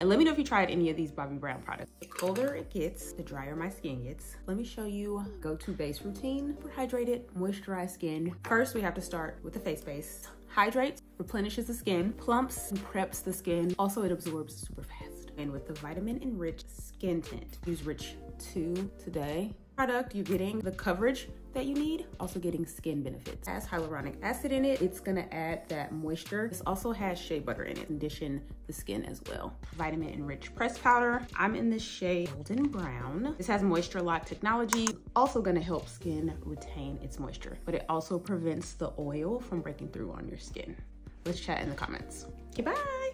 And let me know if you tried any of these Bobbi Brown products. The colder it gets, the drier my skin gets. Let me show you go-to base routine for hydrated, moisturized skin. First, we have to start with the face base. Hydrates, replenishes the skin, plumps and preps the skin. Also, it absorbs super fast. And with the vitamin enriched skin tint, use Rich 2 today. Product, you're getting the coverage that you need, also getting skin benefits. It has hyaluronic acid in it. It's gonna add that moisture. This also has shea butter in it, condition the skin as well. Vitamin enriched pressed powder. I'm in the shade golden brown. This has moisture lock technology. Also gonna help skin retain its moisture, but it also prevents the oil from breaking through on your skin. Let's chat in the comments. Goodbye.